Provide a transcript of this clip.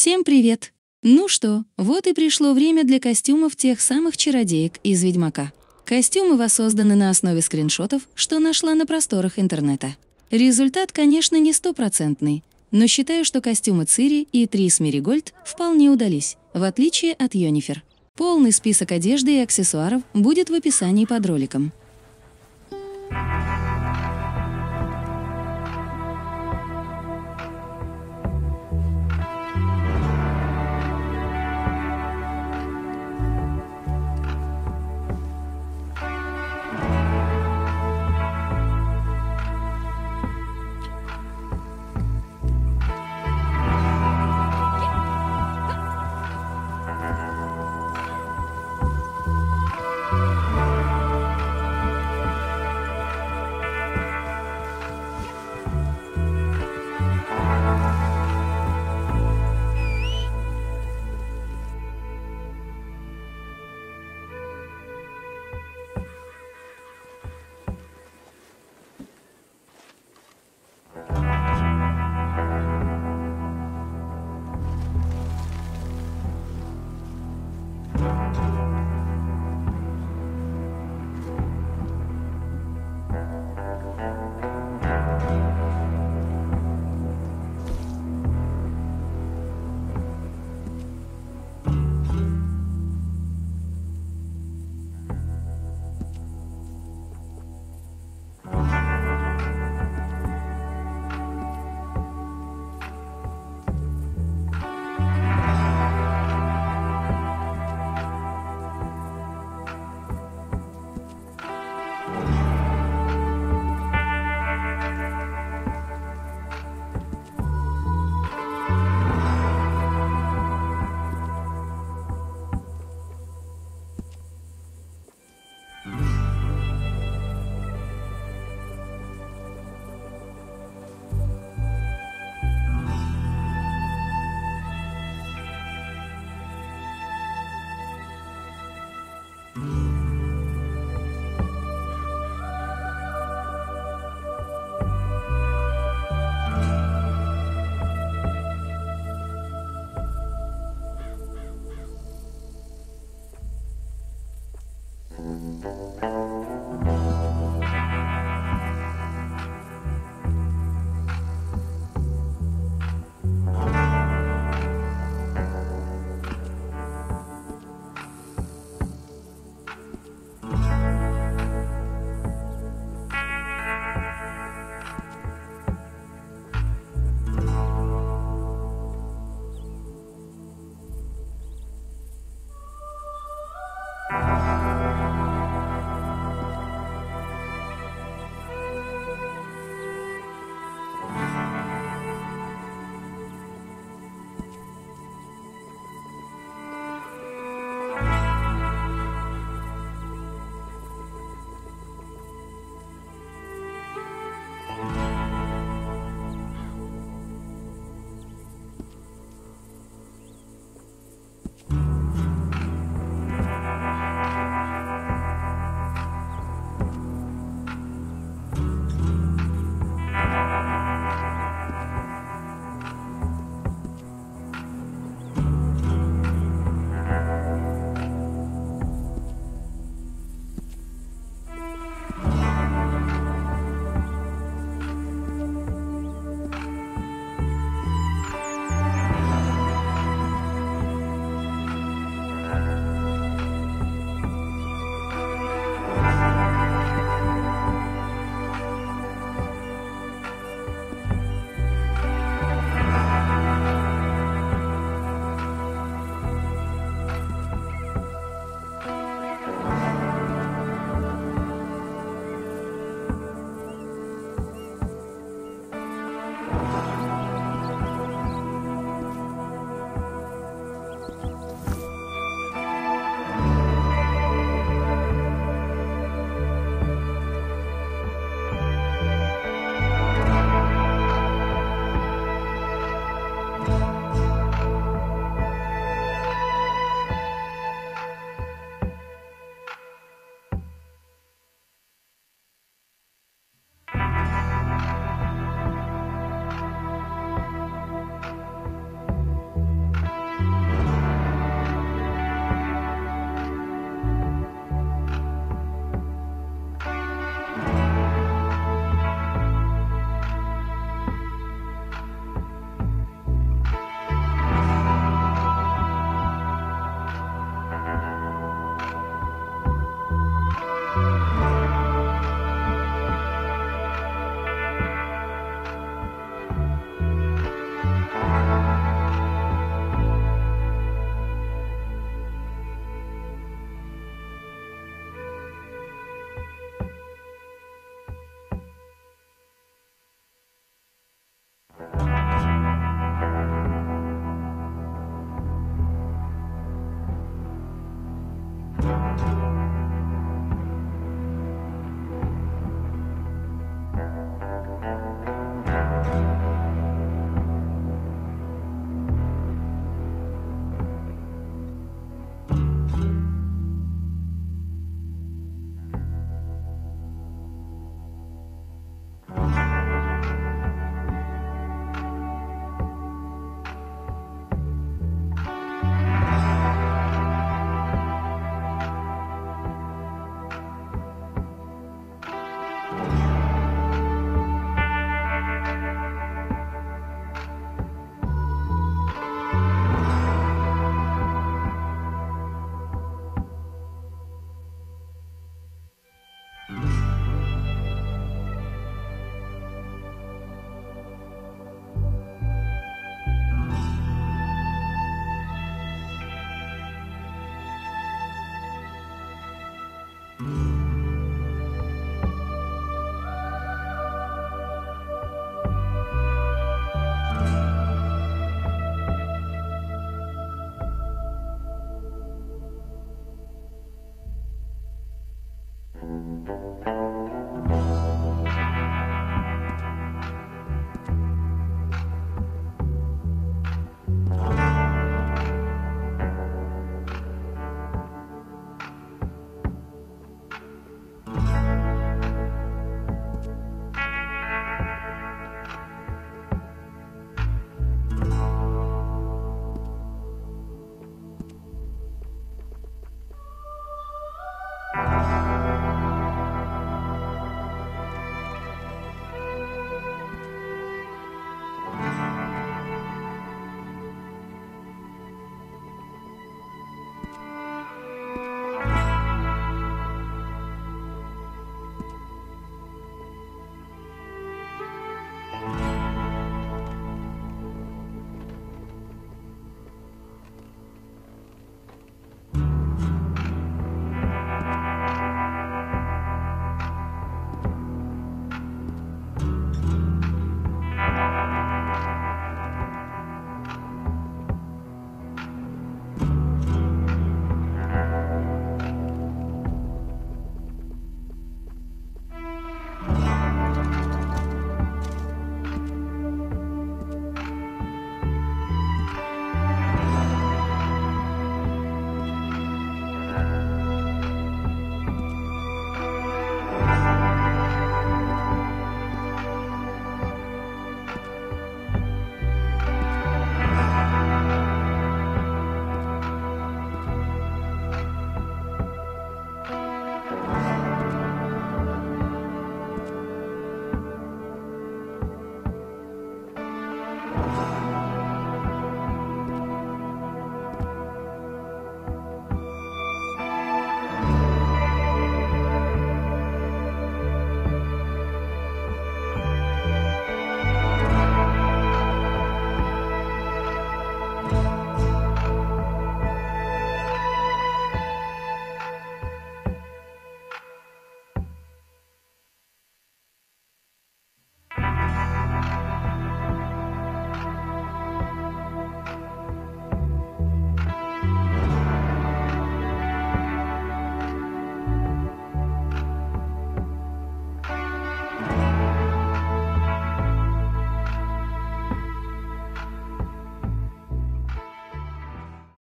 Всем привет! Ну что, вот и пришло время для костюмов тех самых чародеек из «Ведьмака». Костюмы воссозданы на основе скриншотов, что нашла на просторах интернета. Результат, конечно, не стопроцентный, но считаю, что костюмы Цири и Трис Меригольд вполне удались, в отличие от Йонифер. Полный список одежды и аксессуаров будет в описании под роликом.